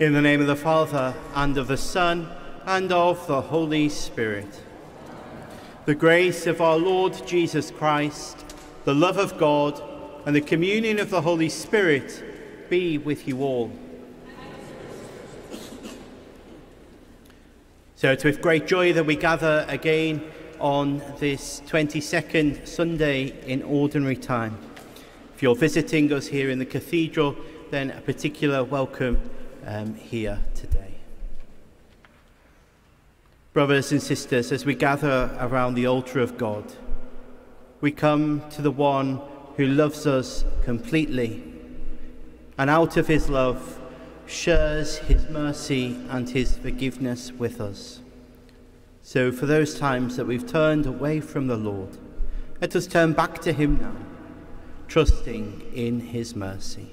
In the name of the Father, and of the Son, and of the Holy Spirit. The grace of our Lord Jesus Christ, the love of God, and the communion of the Holy Spirit be with you all. So it's with great joy that we gather again on this 22nd Sunday in Ordinary Time. If you're visiting us here in the Cathedral, then a particular welcome um, here today. Brothers and sisters, as we gather around the altar of God, we come to the one who loves us completely and out of his love shares his mercy and his forgiveness with us. So, for those times that we've turned away from the Lord, let us turn back to him now, trusting in his mercy.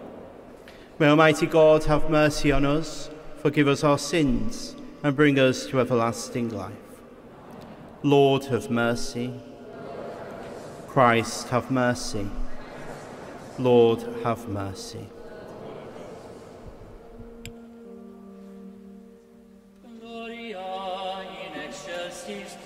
May Almighty God have mercy on us, forgive us our sins, and bring us to everlasting life. Lord, have mercy. Christ, have mercy. Lord, have mercy. Gloria in excelsis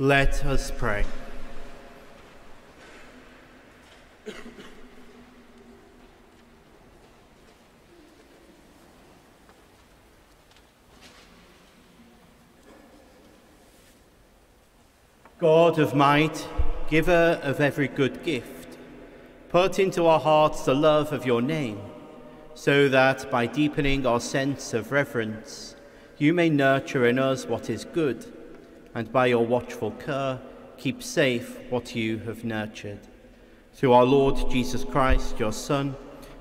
Let us pray. God of might, giver of every good gift, put into our hearts the love of your name, so that by deepening our sense of reverence, you may nurture in us what is good, and by your watchful care, keep safe what you have nurtured. Through our Lord Jesus Christ, your Son,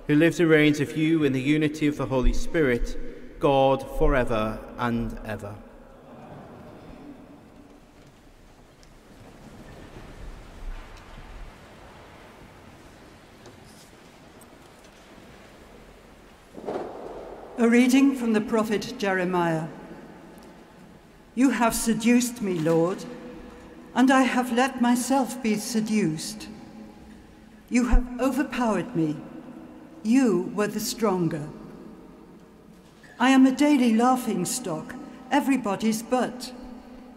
who lives and reigns with you in the unity of the Holy Spirit, God forever and ever. A reading from the prophet Jeremiah. You have seduced me, Lord, and I have let myself be seduced. You have overpowered me. You were the stronger. I am a daily laughing stock, everybody's butt.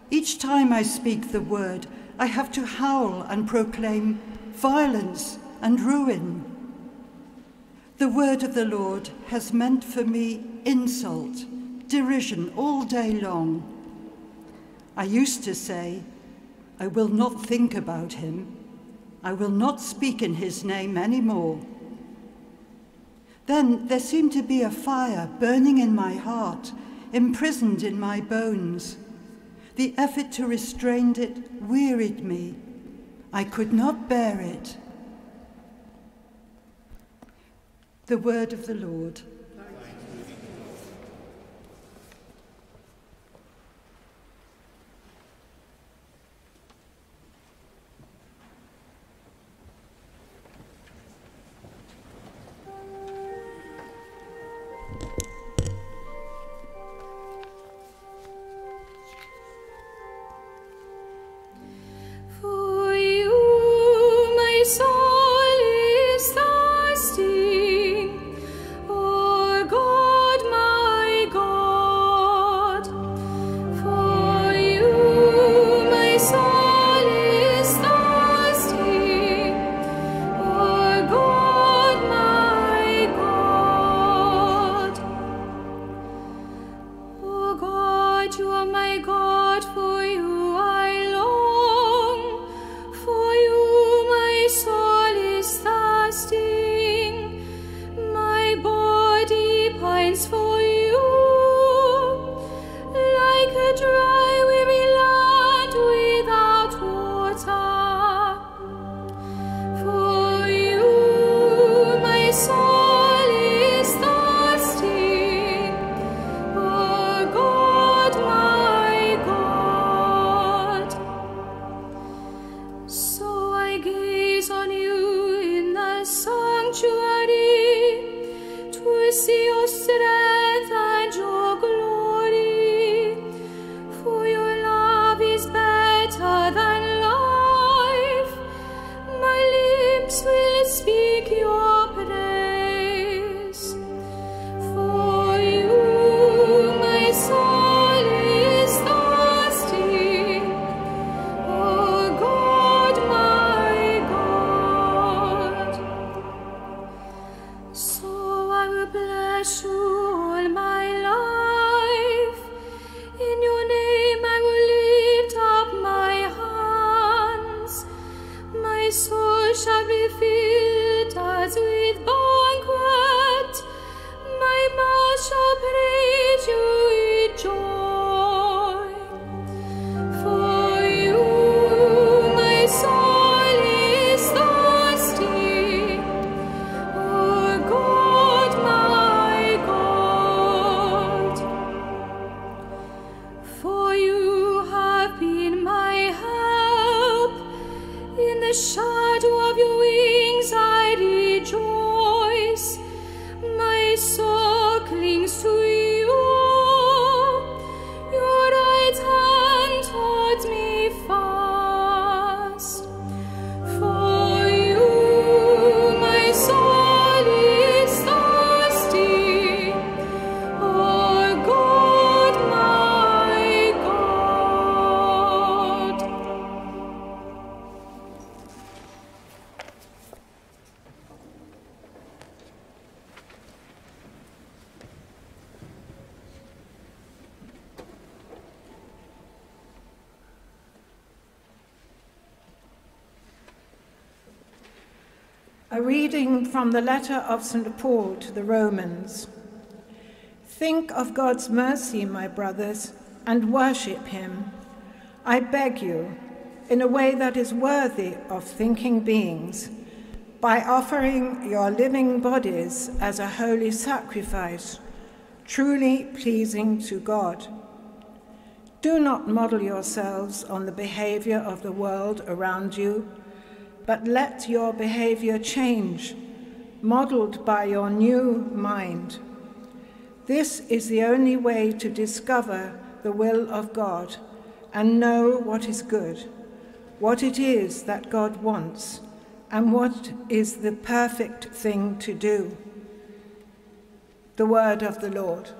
Each time I speak the word, I have to howl and proclaim violence and ruin. The word of the Lord has meant for me insult, derision all day long. I used to say, I will not think about him. I will not speak in his name any more. Then there seemed to be a fire burning in my heart, imprisoned in my bones. The effort to restrain it wearied me. I could not bear it. The word of the Lord. From the letter of St. Paul to the Romans. Think of God's mercy, my brothers, and worship Him. I beg you, in a way that is worthy of thinking beings, by offering your living bodies as a holy sacrifice, truly pleasing to God. Do not model yourselves on the behavior of the world around you but let your behavior change, modeled by your new mind. This is the only way to discover the will of God and know what is good, what it is that God wants, and what is the perfect thing to do. The word of the Lord.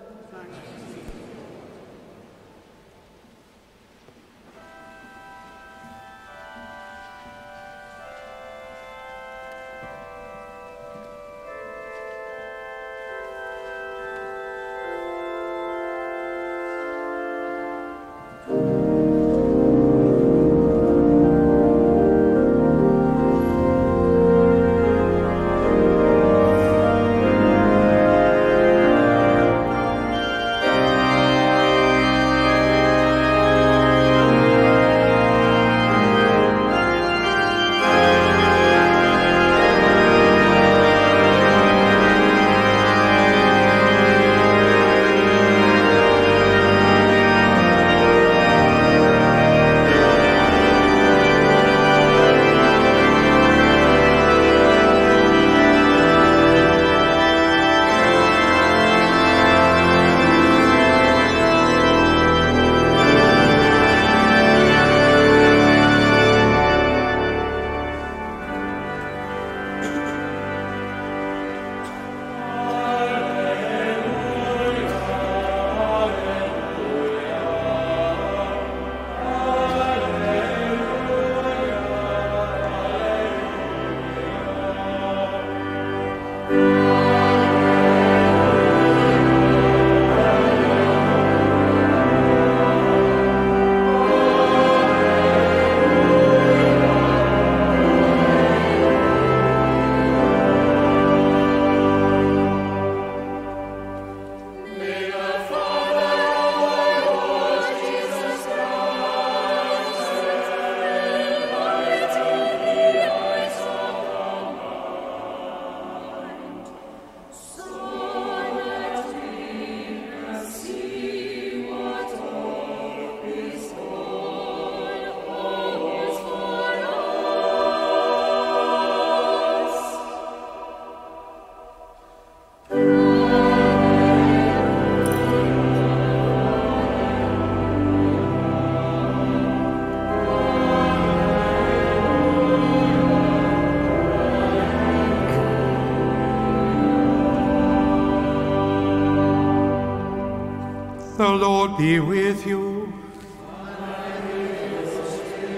Be with you.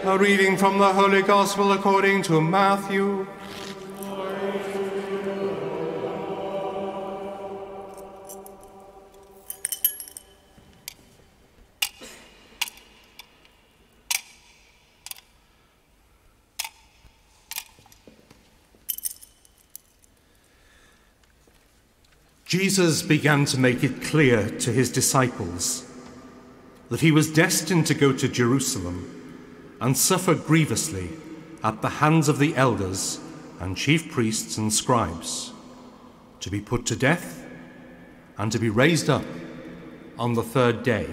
A reading from the Holy Gospel according to Matthew. Jesus began to make it clear to his disciples that he was destined to go to Jerusalem and suffer grievously at the hands of the elders and chief priests and scribes, to be put to death and to be raised up on the third day.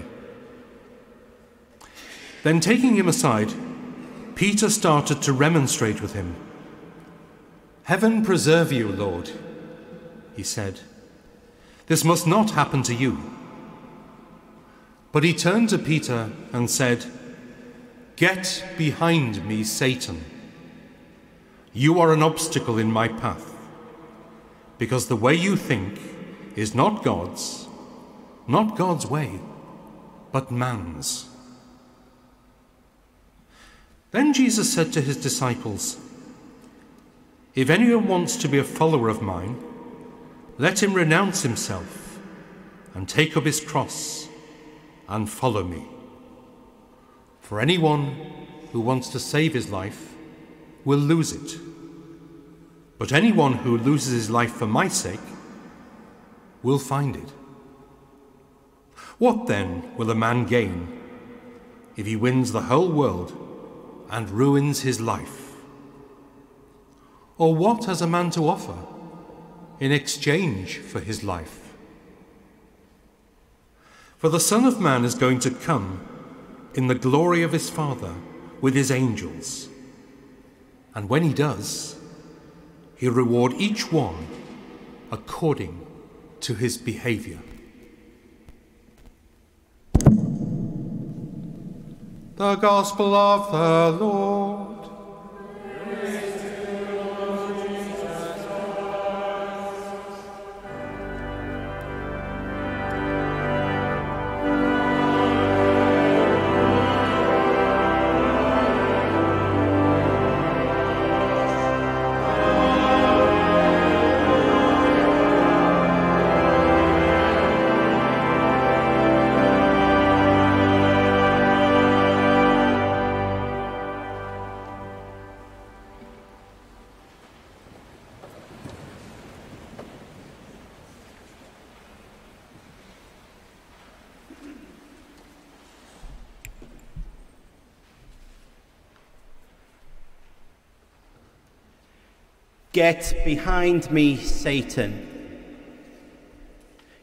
Then, taking him aside, Peter started to remonstrate with him. Heaven preserve you, Lord, he said. This must not happen to you. But he turned to Peter and said, Get behind me, Satan. You are an obstacle in my path, because the way you think is not God's, not God's way, but man's. Then Jesus said to his disciples, If anyone wants to be a follower of mine, let him renounce himself and take up his cross and follow me. For anyone who wants to save his life will lose it. But anyone who loses his life for my sake will find it. What then will a man gain if he wins the whole world and ruins his life? Or what has a man to offer in exchange for his life? For the Son of Man is going to come in the glory of his Father with his angels. And when he does, he'll reward each one according to his behavior. The Gospel of the Lord. Get behind me, Satan.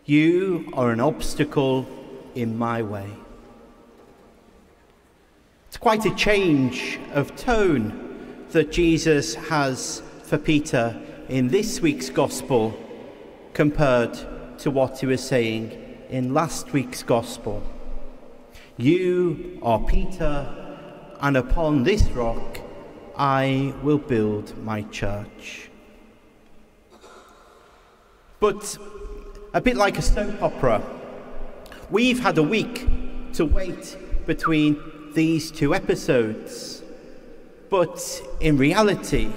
You are an obstacle in my way. It's quite a change of tone that Jesus has for Peter in this week's Gospel compared to what he was saying in last week's Gospel. You are Peter, and upon this rock I will build my church. But a bit like a soap opera, we've had a week to wait between these two episodes. But in reality,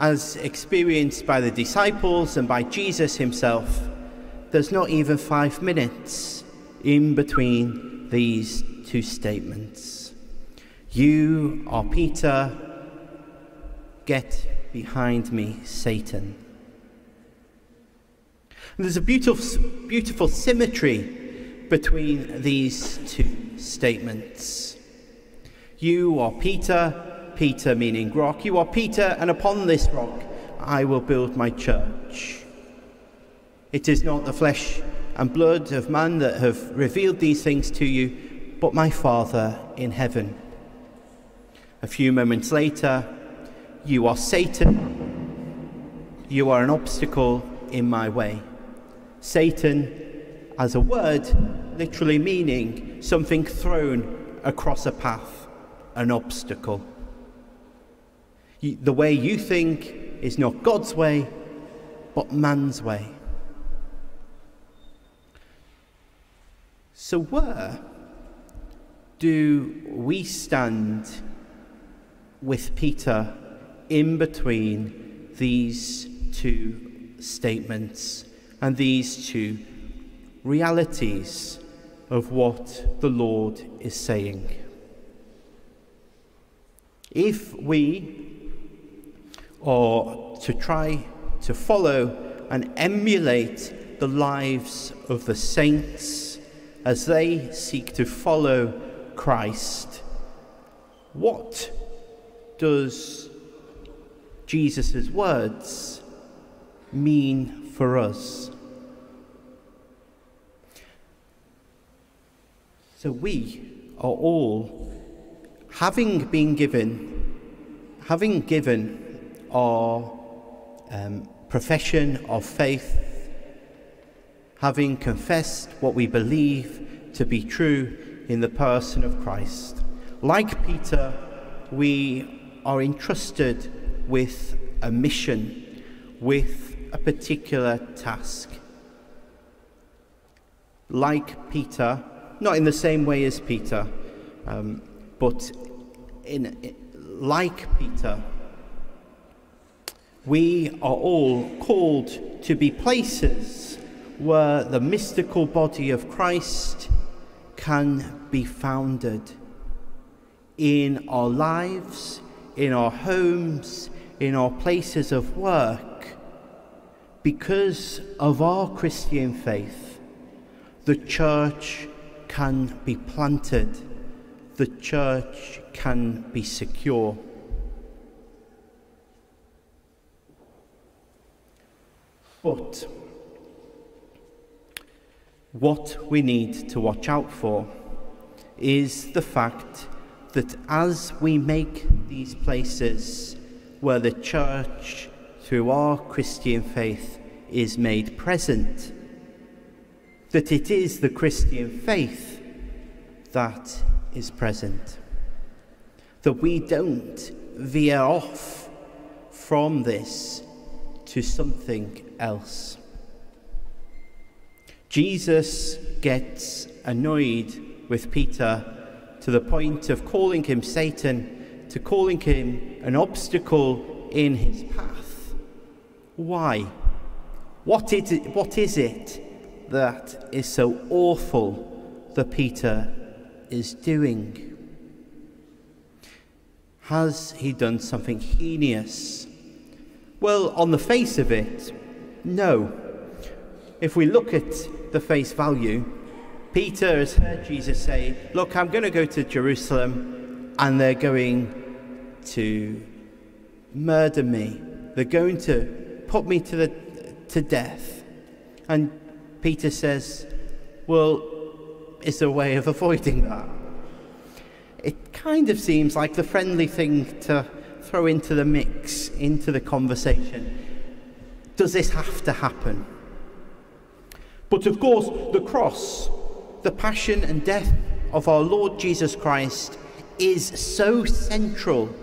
as experienced by the disciples and by Jesus himself, there's not even five minutes in between these two statements. You are Peter, Get behind me, Satan. And there's a beautiful, beautiful symmetry between these two statements. You are Peter, Peter meaning rock. You are Peter, and upon this rock I will build my church. It is not the flesh and blood of man that have revealed these things to you, but my Father in heaven. A few moments later, you are Satan. You are an obstacle in my way. Satan, as a word, literally meaning something thrown across a path, an obstacle. The way you think is not God's way, but man's way. So, where do we stand with Peter in between these two statements and these two realities of what the Lord is saying. If we are to try to follow and emulate the lives of the saints as they seek to follow Christ, what does Jesus' words mean for us. So we are all, having been given, having given our um, profession of faith, having confessed what we believe to be true in the person of Christ, like Peter, we are entrusted with a mission, with a particular task. Like Peter, not in the same way as Peter, um, but in, like Peter, we are all called to be places where the mystical body of Christ can be founded in our lives, in our homes, in our places of work, because of our Christian faith, the church can be planted, the church can be secure. But what we need to watch out for is the fact that as we make these places where the church, through our Christian faith, is made present, that it is the Christian faith that is present. That we don't veer off from this to something else. Jesus gets annoyed with Peter to the point of calling him Satan, calling him an obstacle in his path. Why? What is it, what is it that is so awful that Peter is doing? Has he done something heinous? Well, on the face of it, no. If we look at the face value, Peter has heard Jesus say, Look, I'm going to go to Jerusalem and they're going to murder me. They're going to put me to, the, to death. And Peter says, Well, is there a way of avoiding that? It kind of seems like the friendly thing to throw into the mix, into the conversation. Does this have to happen? But of course, the cross, the passion and death of our Lord Jesus Christ is so central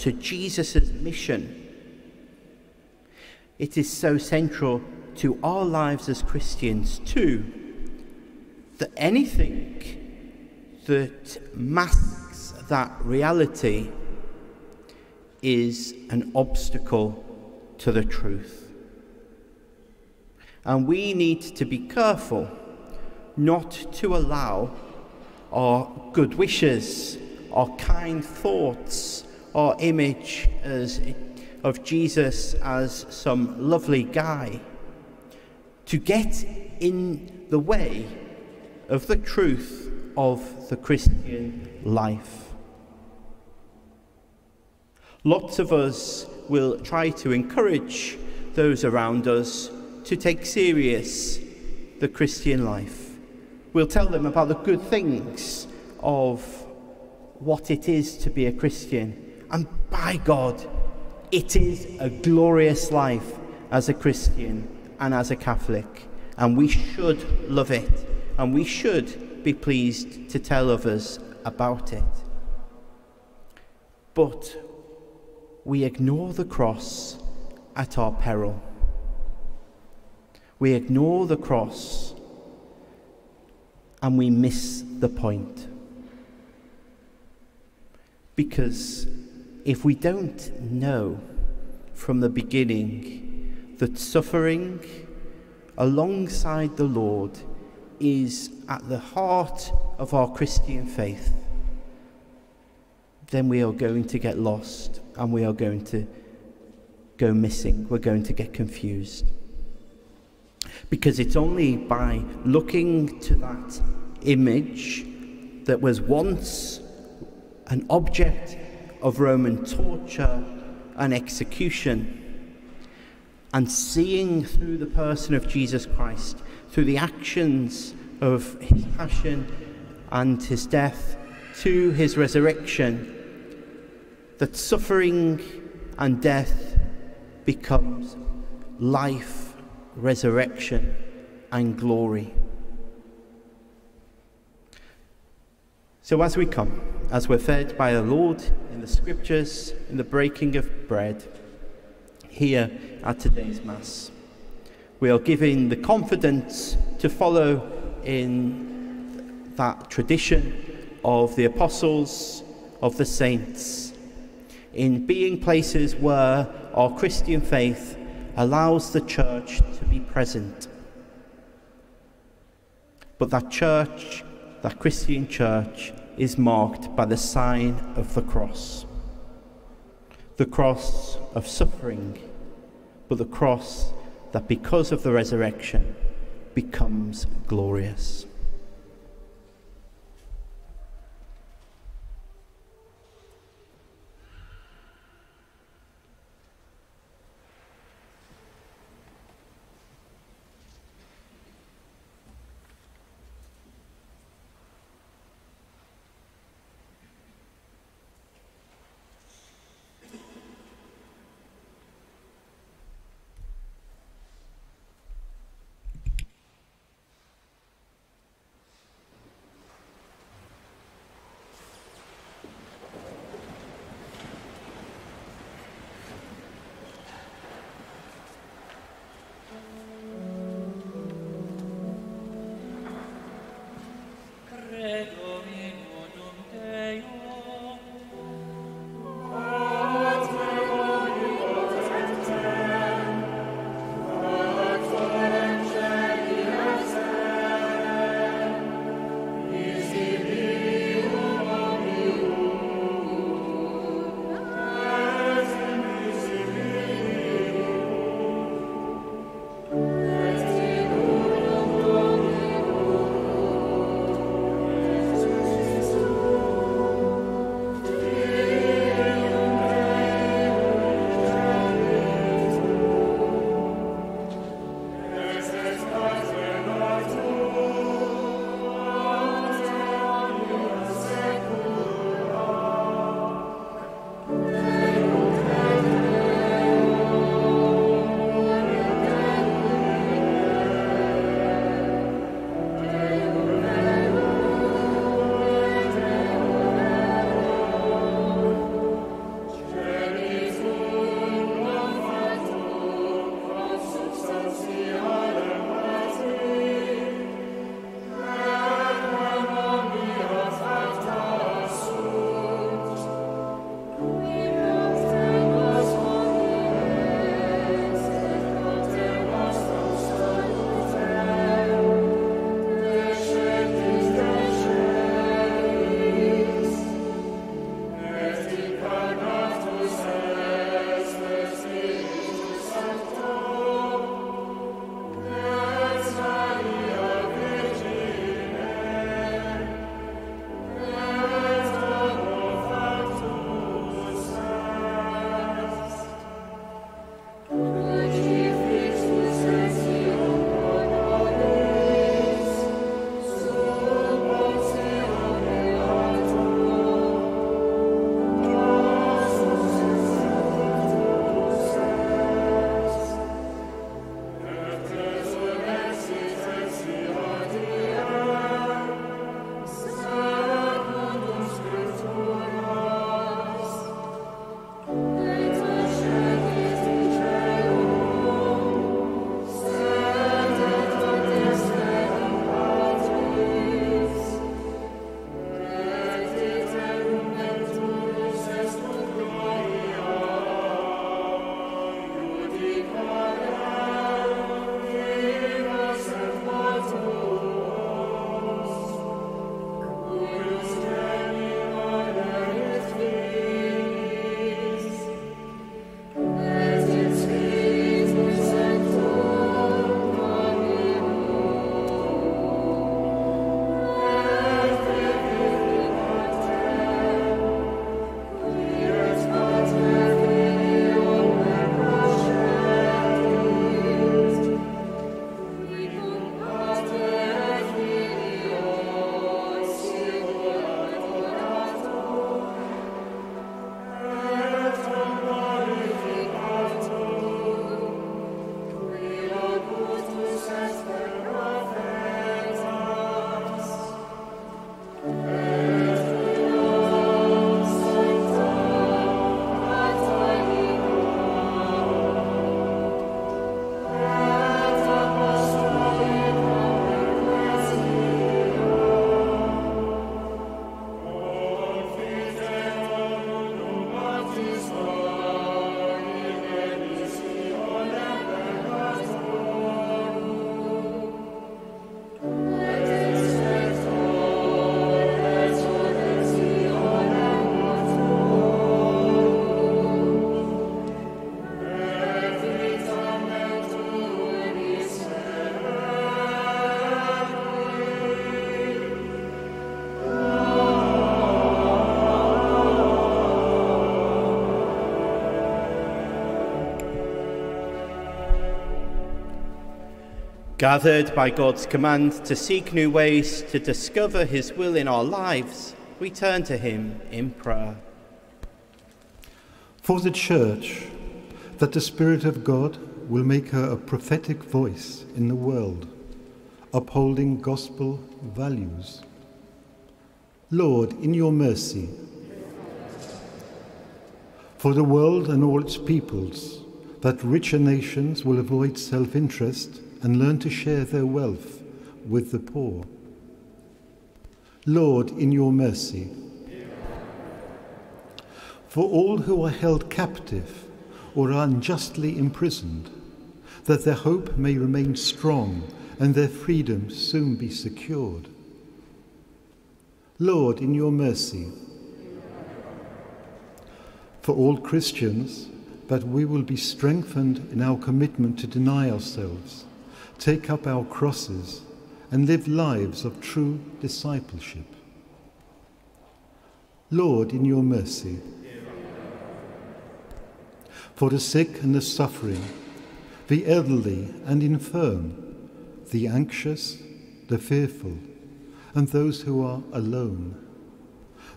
to Jesus' mission. It is so central to our lives as Christians too, that anything that masks that reality is an obstacle to the truth. And we need to be careful not to allow our good wishes, our kind thoughts, our image as, of Jesus as some lovely guy to get in the way of the truth of the Christian life. Lots of us will try to encourage those around us to take serious the Christian life. We'll tell them about the good things of what it is to be a Christian. And by God, it is a glorious life as a Christian and as a Catholic. And we should love it. And we should be pleased to tell others about it. But we ignore the cross at our peril. We ignore the cross and we miss the point. Because if we don't know from the beginning that suffering alongside the Lord is at the heart of our Christian faith, then we are going to get lost and we are going to go missing. We're going to get confused. Because it's only by looking to that image that was once an object of Roman torture and execution and seeing through the person of Jesus Christ, through the actions of his passion and his death to his resurrection, that suffering and death becomes life, resurrection, and glory. So, as we come, as we're fed by the Lord in the scriptures, in the breaking of bread, here at today's Mass, we are given the confidence to follow in that tradition of the apostles, of the saints in being places where our Christian faith allows the church to be present. But that church, that Christian church, is marked by the sign of the cross. the cross of suffering, but the cross that because of the resurrection becomes glorious. Gathered by God's command to seek new ways to discover His will in our lives, we turn to Him in prayer. For the Church, that the Spirit of God will make her a prophetic voice in the world, upholding gospel values. Lord, in your mercy, for the world and all its peoples, that richer nations will avoid self interest and learn to share their wealth with the poor. Lord, in your mercy, for all who are held captive or are unjustly imprisoned, that their hope may remain strong and their freedom soon be secured. Lord, in your mercy, for all Christians, that we will be strengthened in our commitment to deny ourselves, take up our crosses, and live lives of true discipleship. Lord, in your mercy, for the sick and the suffering, the elderly and infirm, the anxious, the fearful, and those who are alone,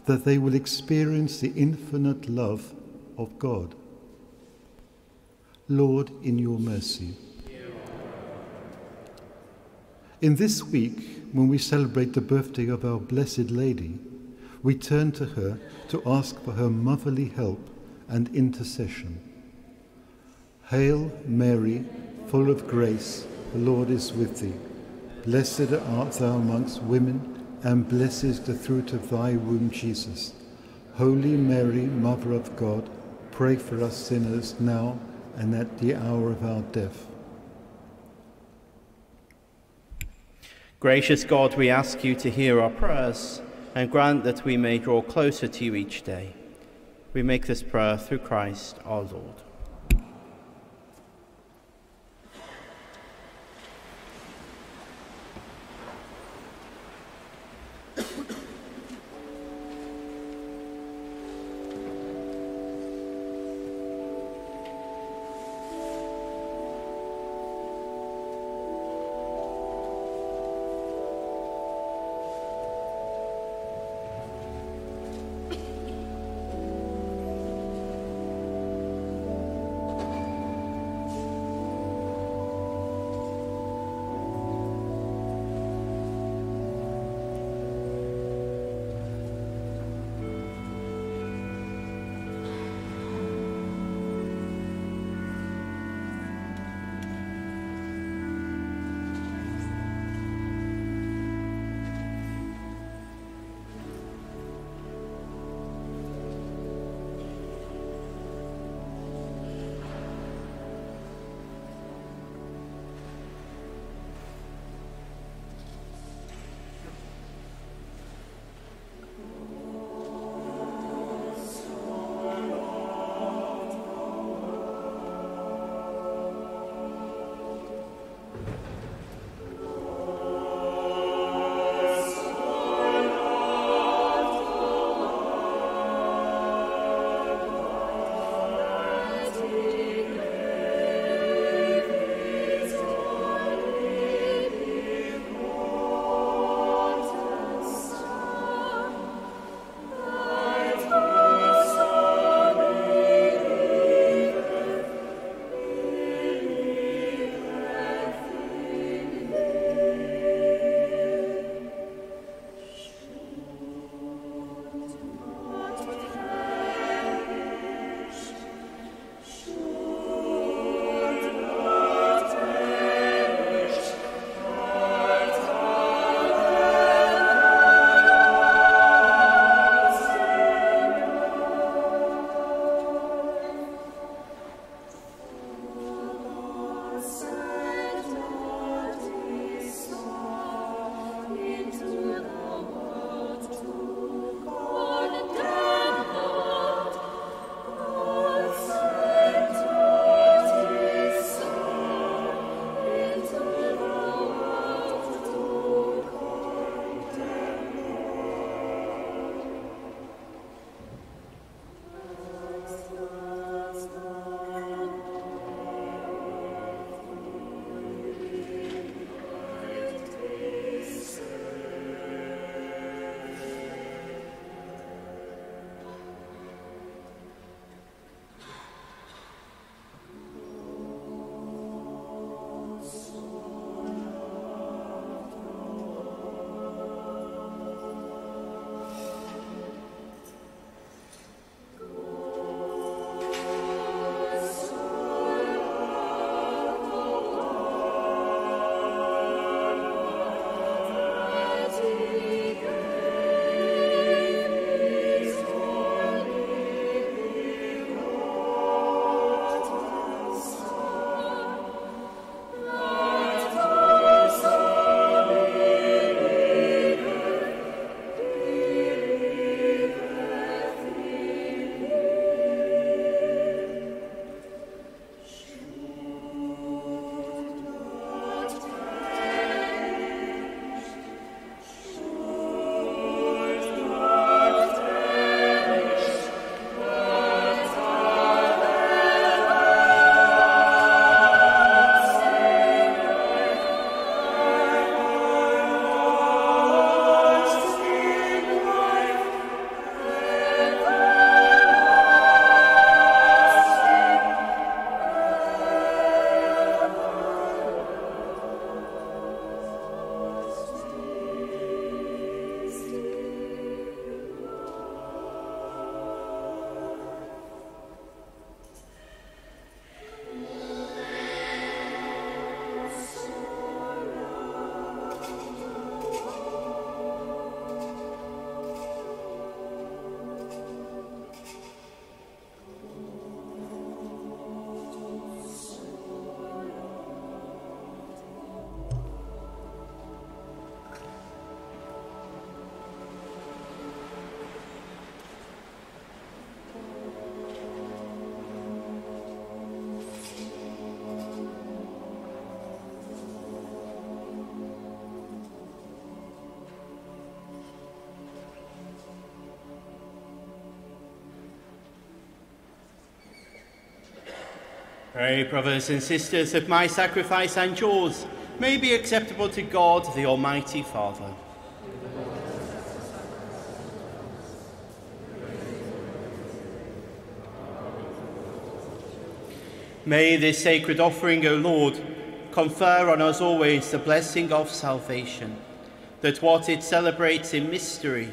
that they will experience the infinite love of God. Lord, in your mercy. In this week, when we celebrate the birthday of our Blessed Lady, we turn to her to ask for her motherly help and intercession. Hail, Mary, full of grace, the Lord is with thee. Blessed art thou amongst women, and blessed is the fruit of thy womb, Jesus. Holy Mary, Mother of God, pray for us sinners now and at the hour of our death. Gracious God, we ask you to hear our prayers and grant that we may draw closer to you each day. We make this prayer through Christ our Lord. Pray, brothers and sisters, that my sacrifice and yours may be acceptable to God, the Almighty Father. May this sacred offering, O Lord, confer on us always the blessing of salvation, that what it celebrates in mystery,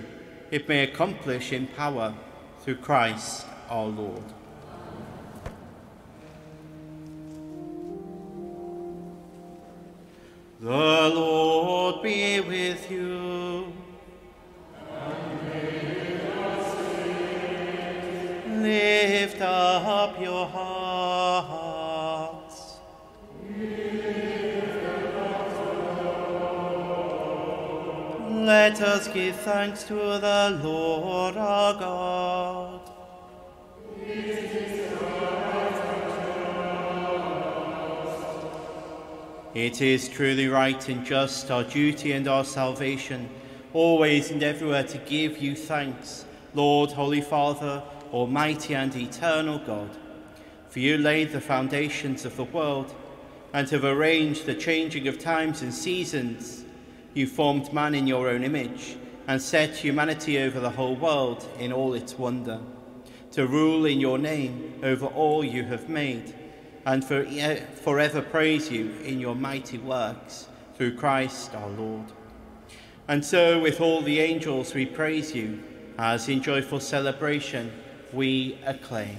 it may accomplish in power through Christ our Lord. Thanks to the Lord our God. It is truly right and just, our duty and our salvation, always and everywhere to give you thanks, Lord, Holy Father, Almighty and eternal God. For you laid the foundations of the world and have arranged the changing of times and seasons. You formed man in your own image and set humanity over the whole world in all its wonder, to rule in your name over all you have made and for eh, forever praise you in your mighty works through Christ our Lord. And so, with all the angels, we praise you, as in joyful celebration we acclaim.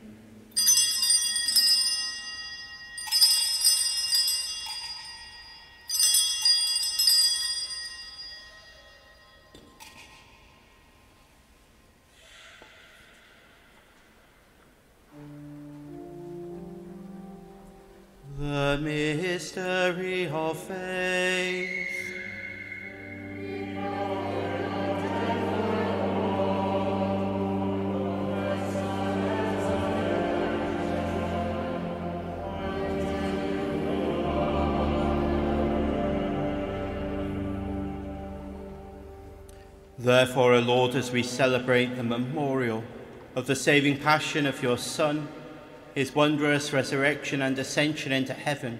Mystery of faith. Therefore, O Lord, as we celebrate the memorial of the saving passion of your Son, his wondrous resurrection and ascension into heaven,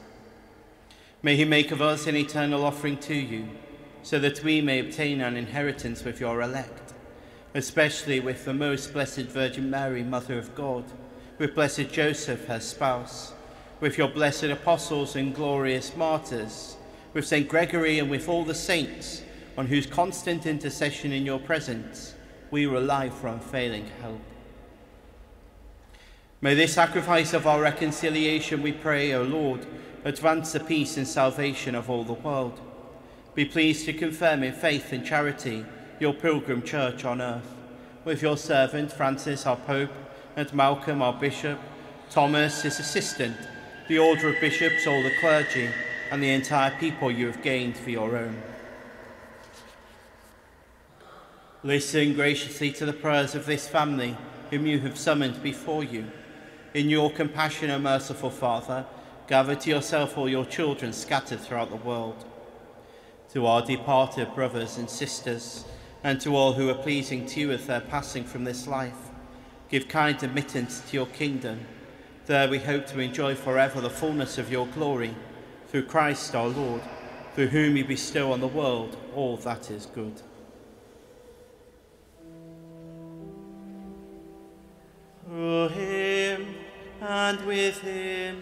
May he make of us an eternal offering to you, so that we may obtain an inheritance with your elect, especially with the most blessed Virgin Mary, Mother of God, with blessed Joseph, her spouse, with your blessed apostles and glorious martyrs, with St. Gregory and with all the saints, on whose constant intercession in your presence we rely for unfailing help. May this sacrifice of our reconciliation, we pray, O Lord, advance the peace and salvation of all the world. Be pleased to confirm in faith and charity your pilgrim church on earth, with your servant Francis, our Pope, and Malcolm, our Bishop, Thomas, his assistant, the order of bishops, all the clergy, and the entire people you have gained for your own. Listen graciously to the prayers of this family whom you have summoned before you. In your compassion, O merciful Father, gather to yourself all your children scattered throughout the world. To our departed brothers and sisters, and to all who are pleasing to you with their passing from this life, give kind admittance to your kingdom. There we hope to enjoy forever the fullness of your glory, through Christ our Lord, through whom you bestow on the world all that is good. Through him, and with him,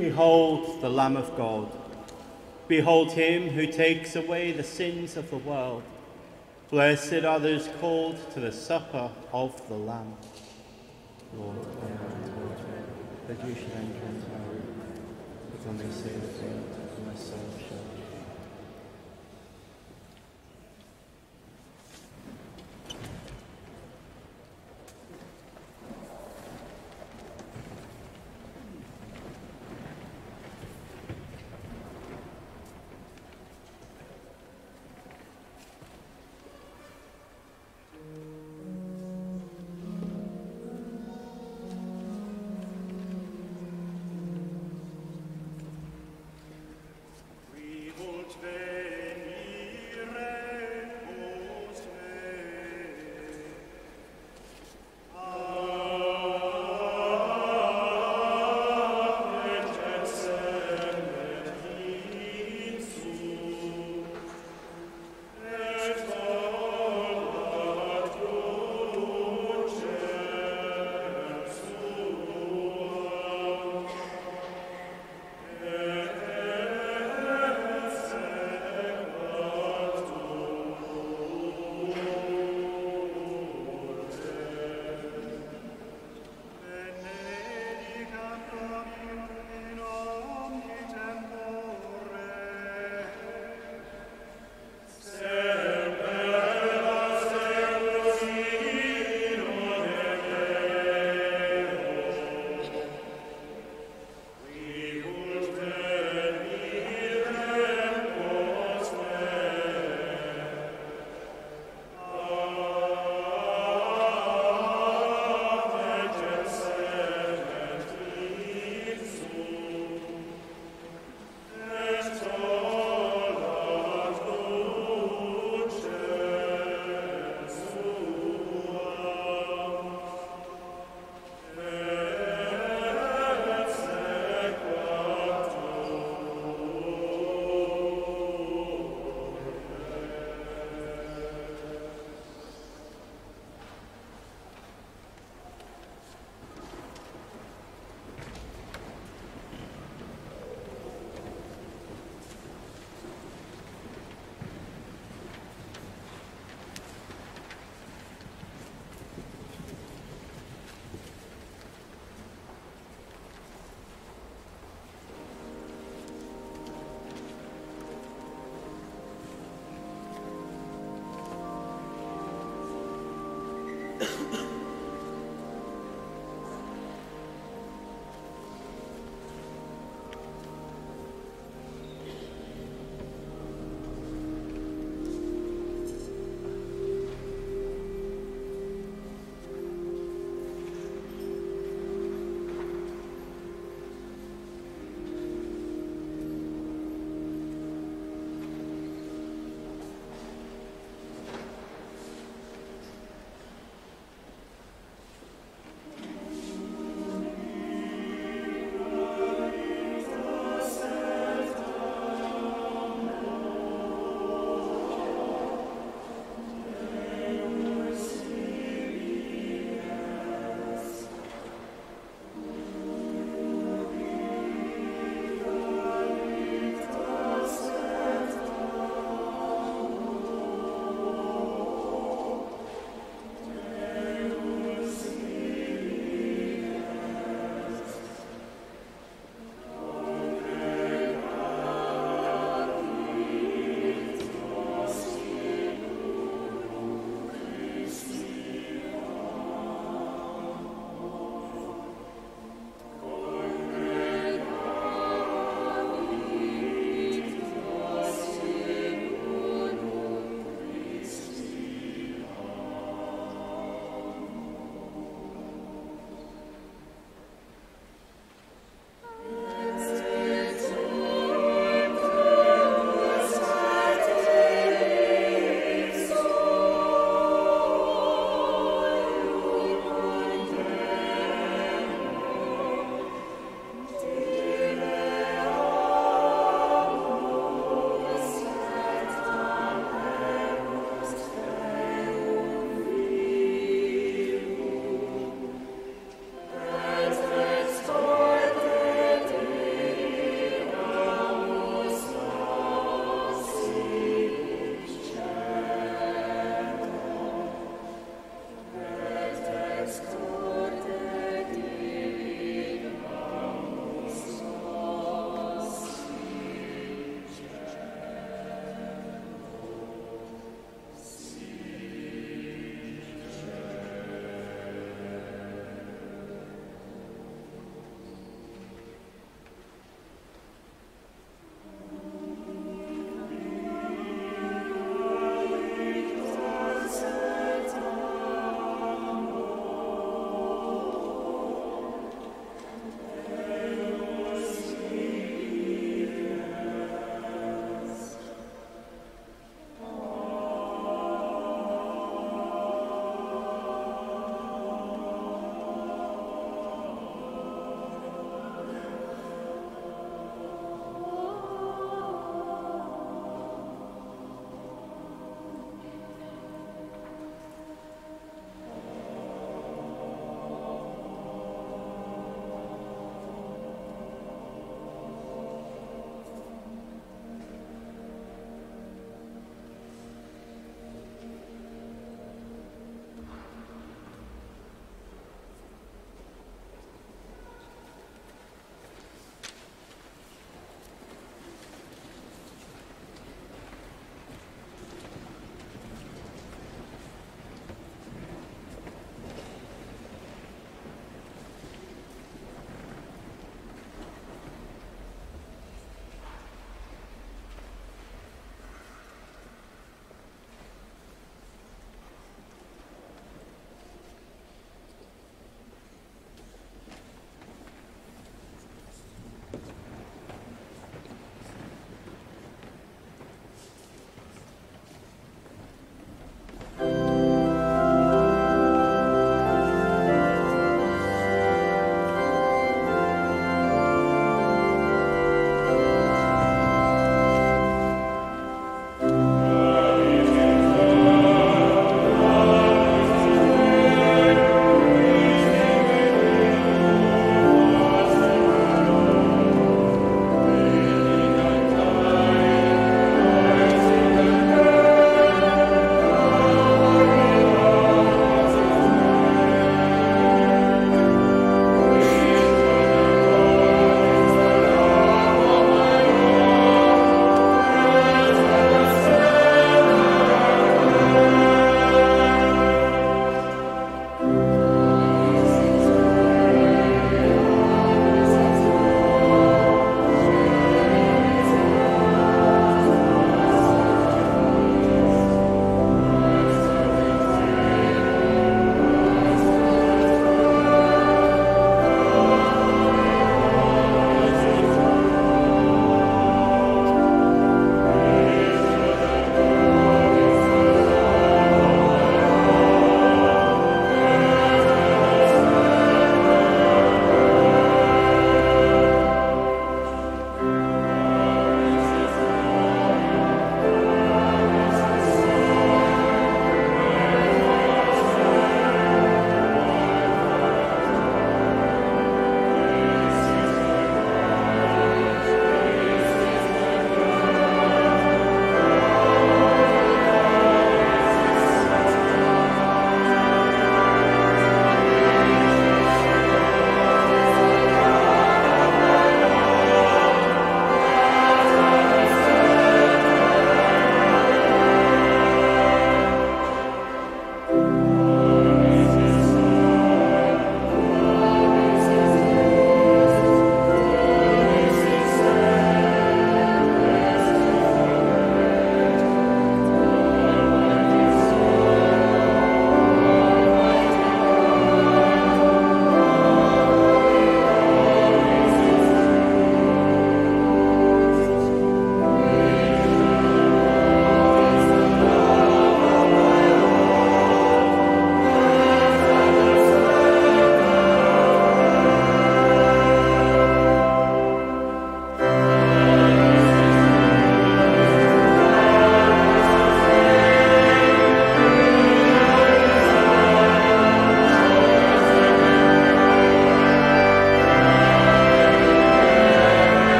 Behold the Lamb of God. Behold him who takes away the sins of the world. Blessed are those called to the supper of the Lamb. Lord, I am that you should enter into my room, say the thing, and my soul shall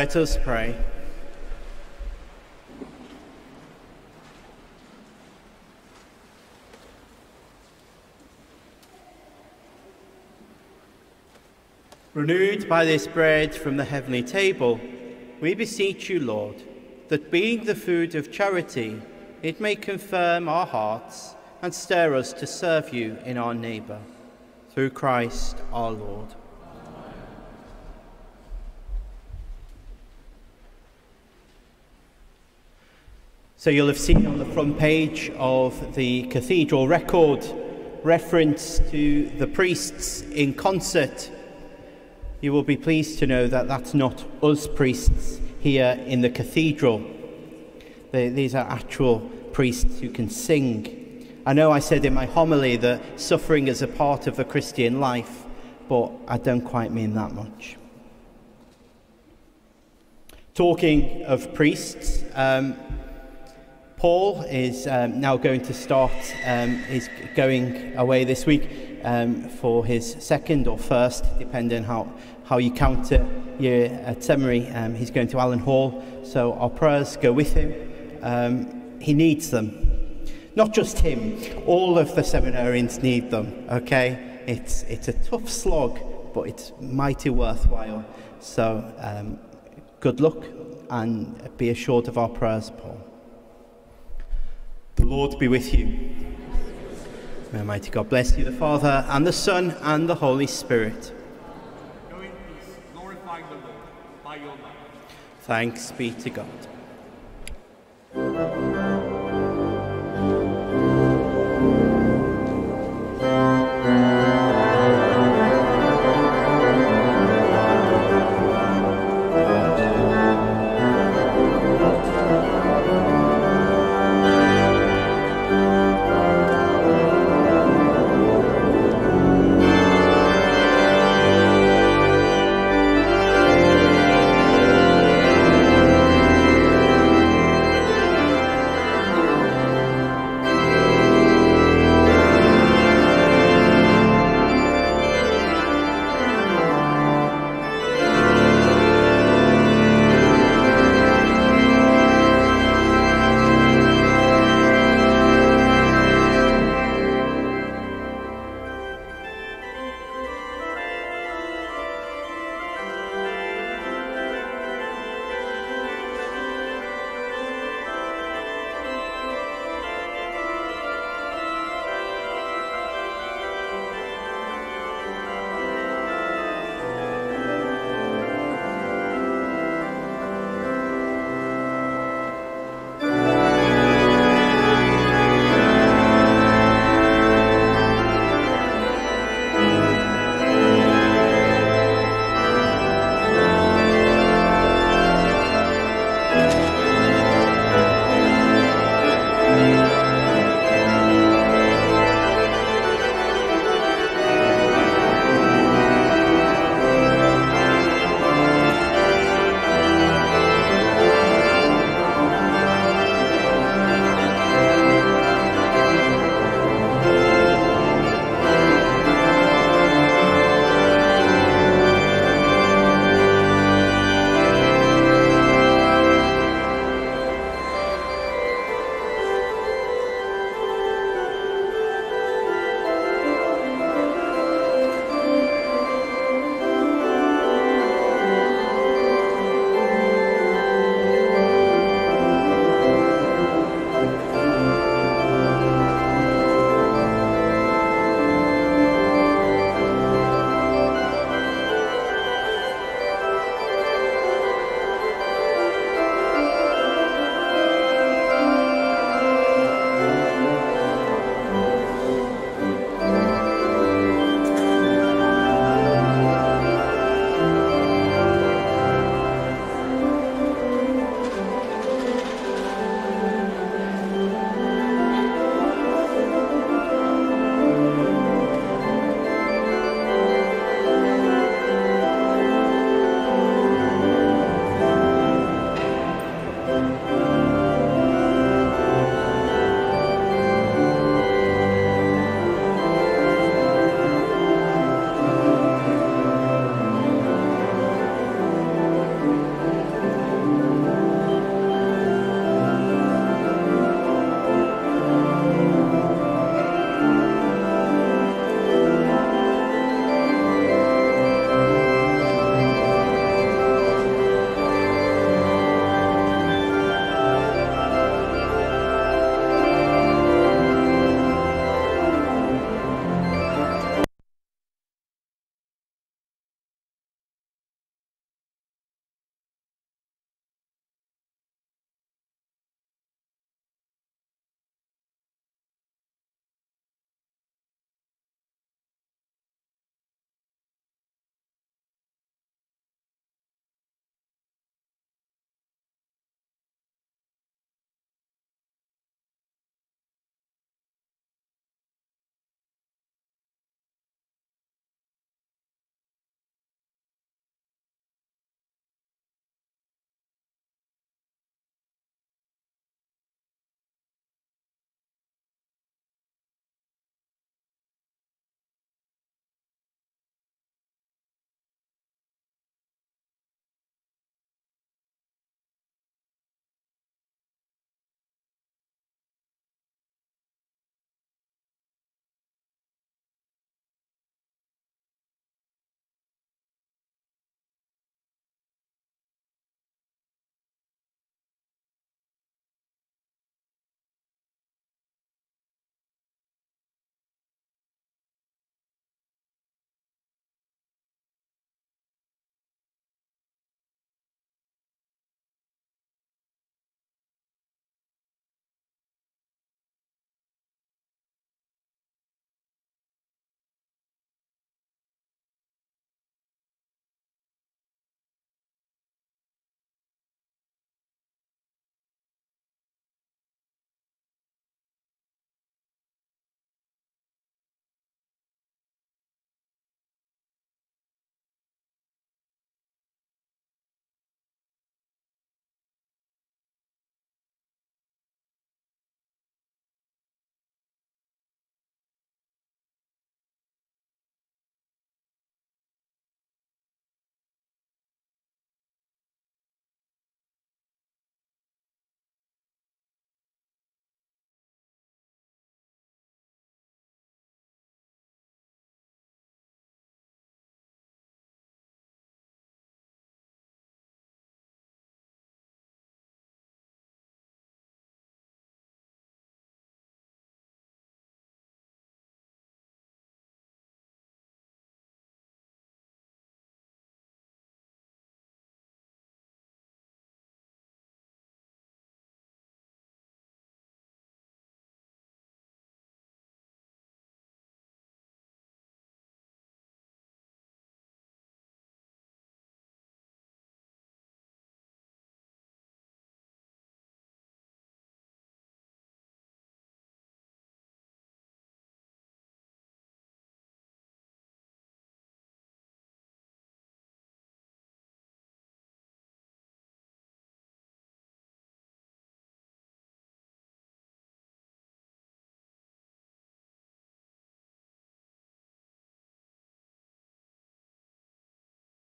Let us pray. Renewed by this bread from the heavenly table, we beseech you, Lord, that being the food of charity, it may confirm our hearts and stir us to serve you in our neighbour. Through Christ our Lord. So you'll have seen on the front page of the cathedral record reference to the priests in concert you will be pleased to know that that's not us priests here in the cathedral. They, these are actual priests who can sing. I know I said in my homily that suffering is a part of the Christian life, but I don't quite mean that much. Talking of priests, um, Paul is um, now going to start, um, he's going away this week um, for his second or first, depending how, how you count it, year at seminary. Um, he's going to Allen Hall, so our prayers go with him. Um, he needs them. Not just him, all of the seminarians need them, okay? It's, it's a tough slog, but it's mighty worthwhile. So um, good luck and be assured of our prayers, Paul. The Lord be with you. May Almighty God bless you, the Father, and the Son, and the Holy Spirit. Go in peace, glorifying the Lord by your life. Thanks be to God.